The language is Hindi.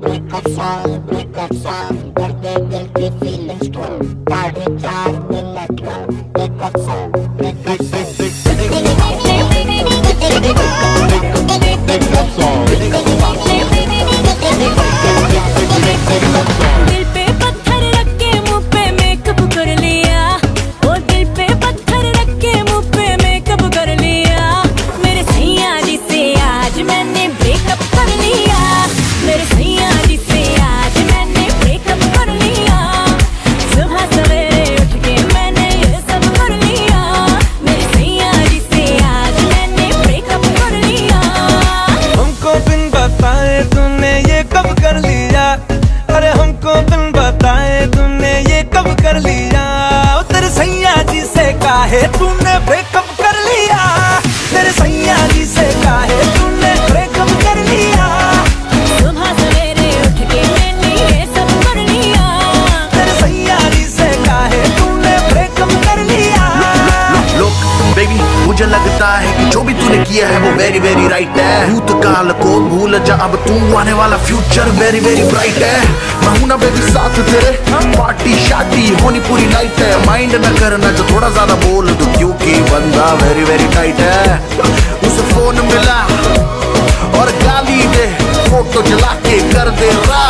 Break a sound, break a sound, break the will be feeling strong. Party time. अरे हमको बिन बताए, तूने ये कब कर लिया? तेरे सैया जी से काहे तूने लगता है कि जो भी तूने किया है वो वेरी वेरी राइट है। भूतकाल को भूल जा, अब तू आने वाला फ्यूचर वेरी वेरी ब्राइट है। मैं हूँ ना बेबी साथ तेरे। पार्टी शादी, होनी पूरी नाइट है। माइंड न करना जो, थोड़ा ज़्यादा बोल दो, क्योंकि बंदा वेरी वेरी टाइट है। उसे फ़ोन मिला और गाली दे फ़ोटो जला के कर दे राख